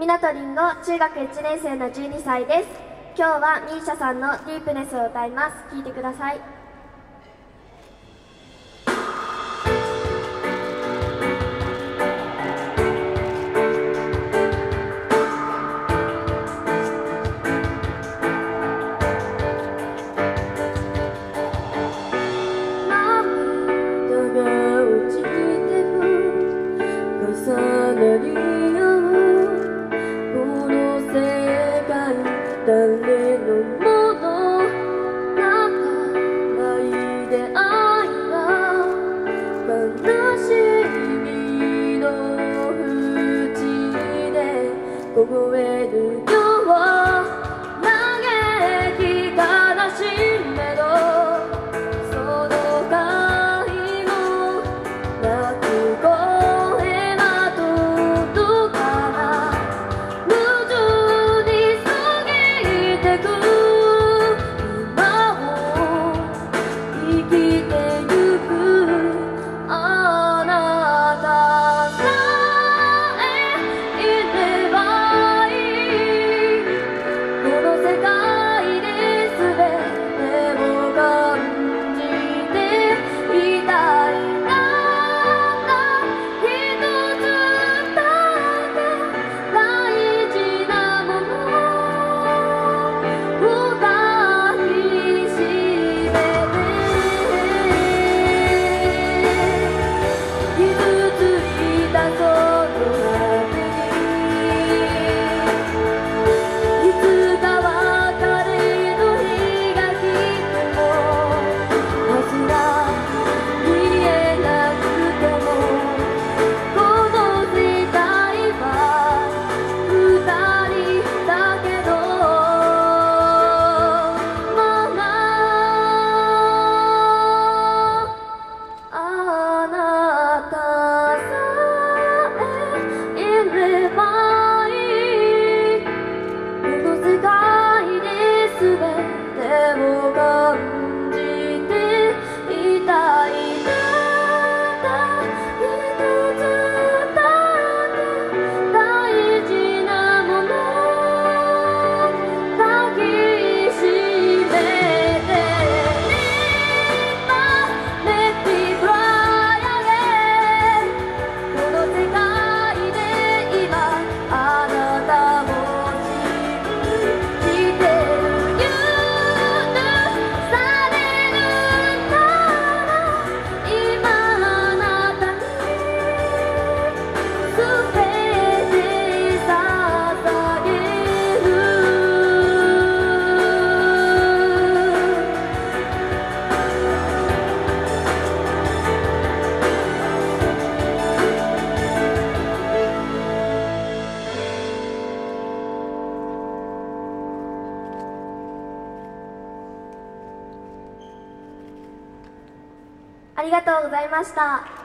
みなとりんの中学1年生の12歳です。今日はミーシャさんの「ディープネスを歌います。聴いてください。凍えるありがとうございました。